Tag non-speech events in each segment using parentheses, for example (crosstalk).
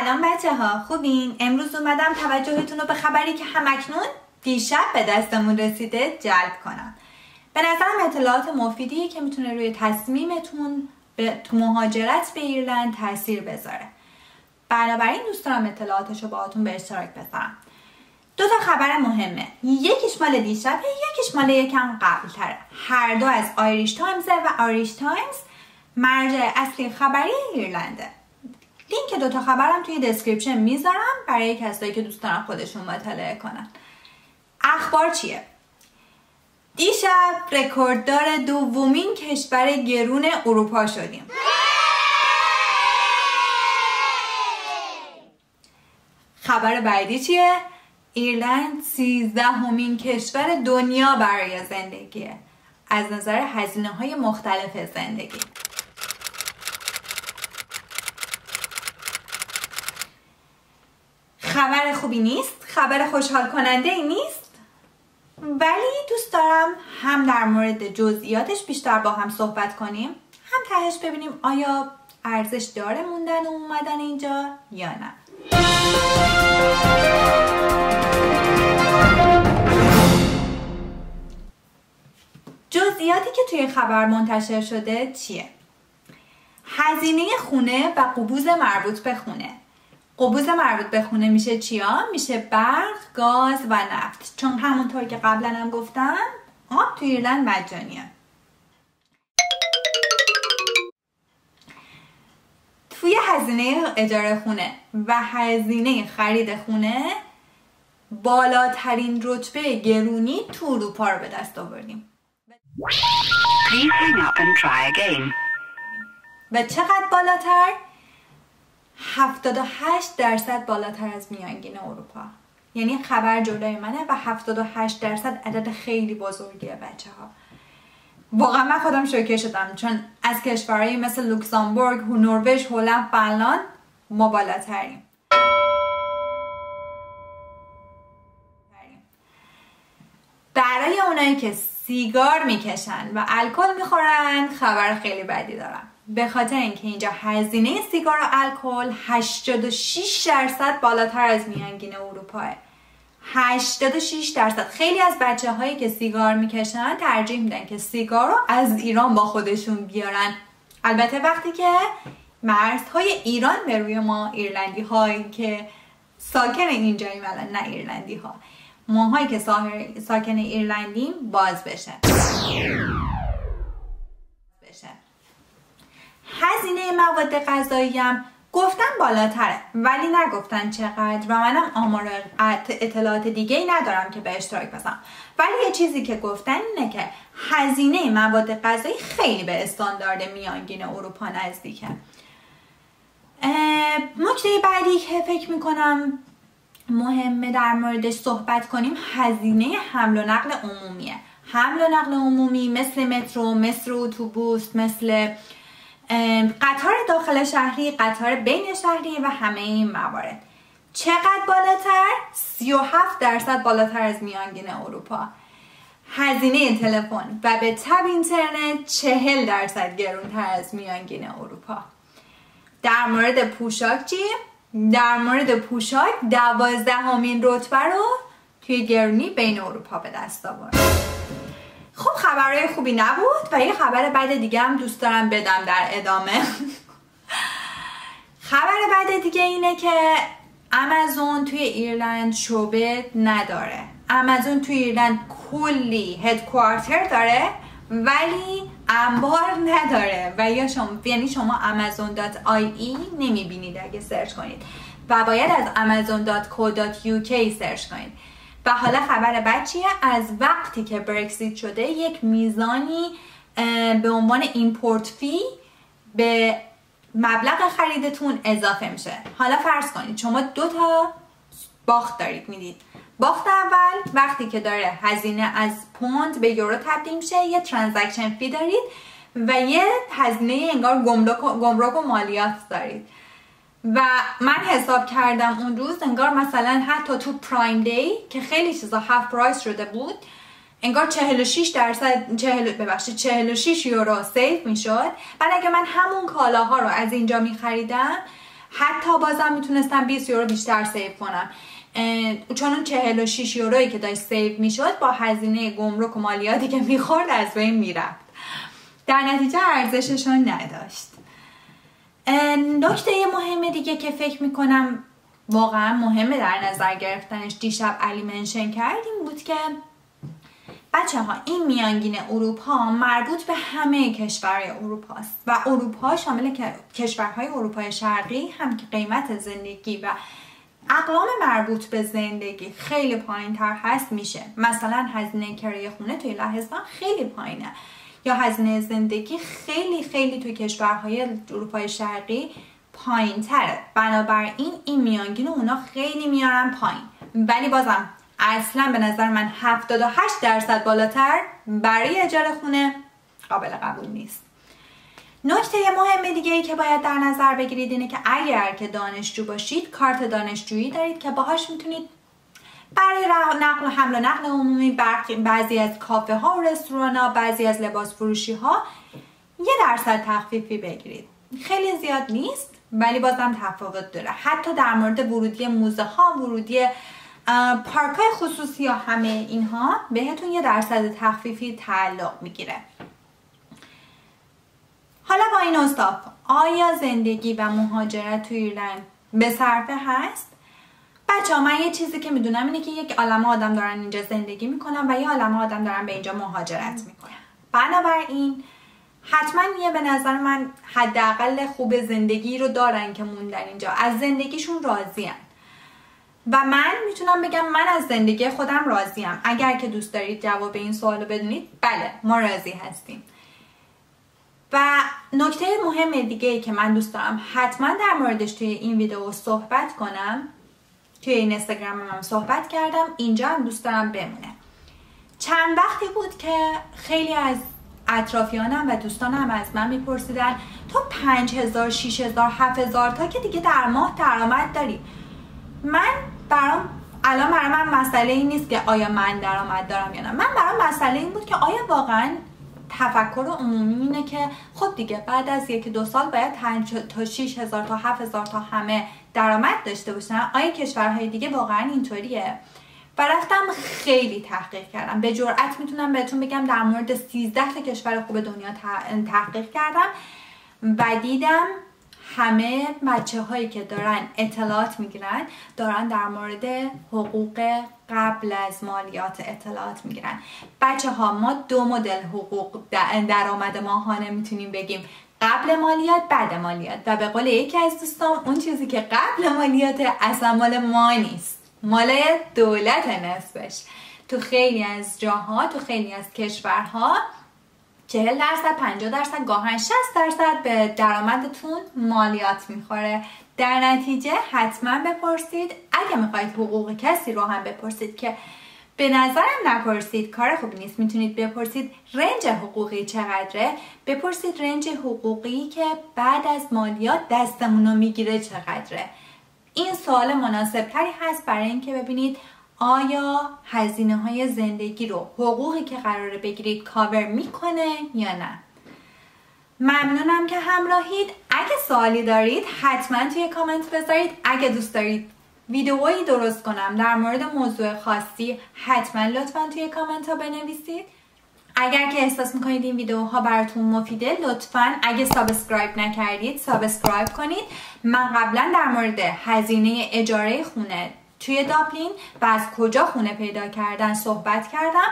سلام بچه ها خوبین؟ امروز اومدم توجهتون رو به خبری که همکنون دیشب به دستمون رسیده جلب کنم. به نظرم اطلاعات مفیدیه که می‌تونه روی تصمیمتون به مهاجرت به ایرلند تاثیر بذاره. بنابراین دوست دارم اطلاعاتش رو باهاتون به اشتراک بذارم. دو تا خبر مهمه. یکیش مال دیشبه یکیش مال یکم قبل تره هر دو از Irish Times ه و Irish Times مرجع اصلی خبری ایرلنده. لینک دوتا خبرم توی description می‌ذارم برای کسایی که دوست دارن خودشون مطالعه کنن. اخبار چیه؟ دیشب رکورددار دومین کشور گرون اروپا شدیم. خبر بعدی چیه؟ ایرلند سیزدهمین کشور دنیا برای زندگیه از نظر هزینه های مختلف زندگی. خبر خوبی نیست؟ خبر خوشحال کننده ای نیست؟ ولی دوست دارم هم در مورد جزئیاتش بیشتر با هم صحبت کنیم هم تهش ببینیم آیا ارزش داره موندن و اومدن اینجا یا نه. جزئیاتی که توی خبر منتشر شده چیه؟ هزینه خونه و قبوز مربوط به خونه. قبوز مربوط به خونه میشه چیا؟ میشه برق، گاز و نفت چون همونطور که قبلا هم گفتم آب تو ایرلند مجانیه توی هزینه اجاره خونه و هزینه خرید خونه بالاترین رتبه گرونی تو اروپا رو به دست آوردیم و چقدر بالاتر؟ 78 درصد بالاتر از میانگین اروپا. یعنی خبر جلوی منه و 78 درصد عدد خیلی بزرگیه بچه ها واقعا من خودم شوکه شدم چون از کشورهایی مثل لوکزامبورگ، نروژ، هلند، فنلاند ما بالاتریم. برای اونایی که سیگار می‌کشن و الکل می‌خورن خبر خیلی بدی دارم. به خاطر اینکه اینجا هزینه سیگار و الکل 86 درصد بالاتر از میانگین اروپاه. 86 درصد. خیلی از بچه هایی که سیگار می‌کشن ترجیح میدن که سیگار رو از ایران با خودشون بیارن. البته وقتی که مرزهای ایران به روی ما ایرلندی هایی که ساکن اینجایی الان نه ایرلندی ها ماهایی که ساکن ایرلندیم باز بشه. هزینه مواد غذایی هم گفتن بالاتره ولی نگفتن چقدر و منم آمار اطلاعات دیگه ای ندارم که به اشتراک بزنم. ولی یه چیزی که گفتن اینه که هزینه مواد غذایی خیلی به استاندارد میانگین اروپا نزدیکه. نکته بعدی که فکر می‌کنم مهمه در موردش صحبت کنیم هزینه حمل و نقل عمومیه. حمل و نقل عمومی مثل مترو مثل اتوبوس مثل قطار داخل شهری قطار بین شهری و همه این موارد. چقدر بالاتر؟ 37 درصد بالاتر از میانگین اروپا. هزینه تلفن و به تب اینترنت 40 درصد گرونتر از میانگین اروپا. در مورد پوشاک چی؟ در مورد پوشاک دوازدهمین رتبه رو توی گرونی بین اروپا به دست آورد خب خبرهای خوبی نبود و یه خبر بعد دیگه هم دوست دارم بدم در ادامه. (laughs) خبر بعد دیگه اینه که امازون توی ایرلند شعبه نداره. امازون توی ایرلند کلی headquarter داره ولی انبار نداره. و یا شما یعنی شما amazon.ie نمی‌بینید اگه سرچ کنید. و باید از amazon.co.uk سرچ کنید. و حالا خبر بد چیه از وقتی که برکسیت شده یک میزانی به عنوان import fee به مبلغ خریدتون اضافه میشه. حالا فرض کنید شما دو تا باخت دارید می‌دید. باخت اول وقتی که داره هزینه از پوند به یورو تبدیل میشه یه transaction fee دارید و یه هزینه انگار گمرک و مالیات دارید. و من حساب کردم اون روز انگار مثلا حتی تو Prime Day که خیلی چیزا half price شده بود انگار 46 درصد 40 ببخشید 46 یورو save می‌شد. بعد اگه من همون کالاها رو از اینجا میخریدم حتی بازم می‌تونستم 20 یورو بیشتر save کنم. چون اون 46 یورویی که داشت save می‌شد با هزینه گمرک و مالیاتی که می‌خورد از بین می‌رفت. در نتیجه ارزششون نداشت. نکته مهم دیگه که فکر می‌کنم واقعا مهمه در نظر گرفتنش دیشب علی mention کرده بود که بچه ها این میانگین اروپا مربوط به همه کشورهای اروپا است و اروپا شامل کشورهای اروپای شرقی هم که قیمت زندگی و اقلام مربوط به زندگی خیلی پایین تر هست میشه. مثلا هزینه کرایه خونه توی لهستان خیلی پایینه. یا هزینه زندگی خیلی خیلی توی کشورهای اروپای شرقی پایین تره بنابراین این میانگین اونا خیلی میارن پایین. ولی بازم اصلا به نظر من 78 درصد بالاتر برای اجاره خونه قابل قبول نیست. نکته مهم دیگه ای که باید در نظر بگیرید اینه که اگر که دانشجو باشید کارت دانشجویی دارید که باهاش می‌تونید برای نقل و حمل و نقل عمومی بعضی از کافه ها و رستوران ها بعضی از لباس فروشی ها یه درصد تخفیفی بگیرید. خیلی زیاد نیست ولی بازم تفاوت داره. حتی در مورد ورودی موزه ها ورودی پارک های خصوصی یا همه اینها بهتون یه درصد تخفیفی تعلق می‌گیره. حالا با این اصطاف آیا زندگی و مهاجرت تو ایرلند به صرفه هست؟ بچه ها من یه چیزی که می‌دونم اینه که یک عالم آدم دارن اینجا زندگی می‌کنن و یه عالم آدم دارن به اینجا مهاجرت می‌کنن. بنابراین حتما یه به نظر من حداقل خوب زندگی رو دارن که موندن اینجا. از زندگیشون راضیان. و من می‌تونم بگم من از زندگی خودم راضیم اگر که دوست دارید جواب این سوال رو بدونید بله ما راضی هستیم. و نکته مهم دیگه ای که من دوست دارم حتما در موردش توی این ویدیو صحبت کنم توی این اینستاگرام هم صحبت کردم اینجا هم دوست دارم بمونه. چند وقتی بود که خیلی از اطرافیانم و دوستانم از من میپرسیدن تو پنج هزار شیش هزار هفت هزار تا که دیگه در ماه درآمد داری. من برام الان برای من مسئله این نیست که آیا من درآمد دارم یا نه. من برام مسئله این بود که آیا واقعا تفکر عمومی اینه که خب دیگه بعد از یکی دو سال باید تا 6 هزار تا 7 هزار تا همه درآمد داشته باشن. آیا کشورهای دیگه واقعا اینطوریه؟ و رفتم خیلی تحقیق کردم. به جرئت می‌تونم بهتون بگم در مورد 13 تا کشور خوب دنیا تحقیق کردم و دیدم همه بچه هایی که دارن اطلاعات می‌گیرن دارن در مورد حقوق قبل از مالیات اطلاعات می‌گیرن. بچه ها ما دو مدل حقوق درآمد ماهانه می‌تونیم بگیم. قبل مالیات بعد مالیات. و به قول یکی از دوستان اون چیزی که قبل مالیات اصلا مال ما نیست. مال دولت نصفش. تو خیلی از جاها تو خیلی از کشورها 40 درصد 50 درصد گاهن 60 درصد به درآمدتون مالیات می‌خوره. در نتیجه حتما بپرسید. اگه می‌خواید حقوق کسی رو هم بپرسید که به نظرم نپرسید کار خوبی نیست. می‌تونید بپرسید رنج حقوقی چقدره. بپرسید رنج حقوقی که بعد از مالیات دستمون رو می‌گیره چقدره. این سوال مناسب تری هست برای اینکه ببینید آیا هزینه های زندگی رو حقوقی که قراره بگیرید کاور می‌کنه یا نه؟ ممنونم که همراهید. اگه سوالی دارید حتما توی کامنت بذارید. اگه دوست دارید ویدئویی درست کنم در مورد موضوع خاصی حتما لطفا توی کامنت ها بنویسید. اگر که احساس می‌کنید این ویدیوها براتون مفیده لطفا اگه subscribe نکردید subscribe کنید. من قبلا در مورد هزینه اجاره خونه توی دابلین و از کجا خونه پیدا کردن صحبت کردم.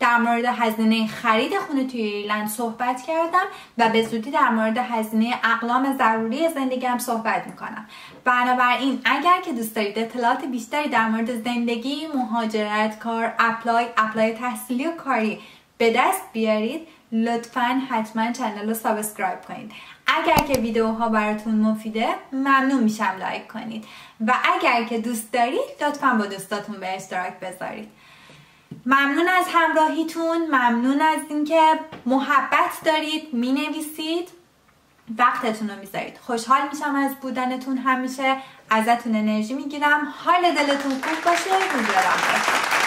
در مورد هزینه خرید خونه توی ایرلند صحبت کردم و به زودی در مورد هزینه اقلام ضروری زندگی هم صحبت می‌کنم. بنابراین اگر که دوست دارید اطلاعات بیشتری در مورد زندگی مهاجرت کار apply apply تحصیلی و کاری به دست بیارید لطفا حتما channel رو subscribe کنید. اگر که ویدیوها براتون مفیده ممنون میشم like کنید. و اگر که دوست دارید لطفا با دوستاتون به اشتراک بذارید. ممنون از همراهیتون. ممنون از اینکه محبت دارید می نویسید وقتتون رو می‌ذارید. خوشحال میشم از بودنتون همیشه. ازتون انرژی می‌گیرم. حال دلتون خوب باشه. روز